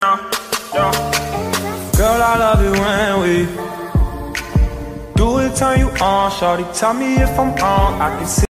Girl, I love it when we do it, turn you on. Shorty, tell me if I'm wrong. I can see.